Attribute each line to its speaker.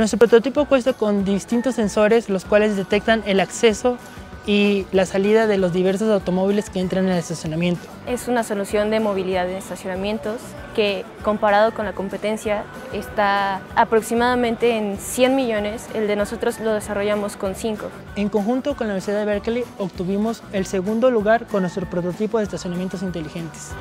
Speaker 1: Nuestro prototipo cuesta con distintos sensores los cuales detectan el acceso y la salida de los diversos automóviles que entran en el estacionamiento.
Speaker 2: Es una solución de movilidad en estacionamientos que comparado con la competencia está aproximadamente en 100 millones, el de nosotros lo desarrollamos con 5.
Speaker 1: En conjunto con la Universidad de Berkeley obtuvimos el segundo lugar con nuestro prototipo de estacionamientos inteligentes.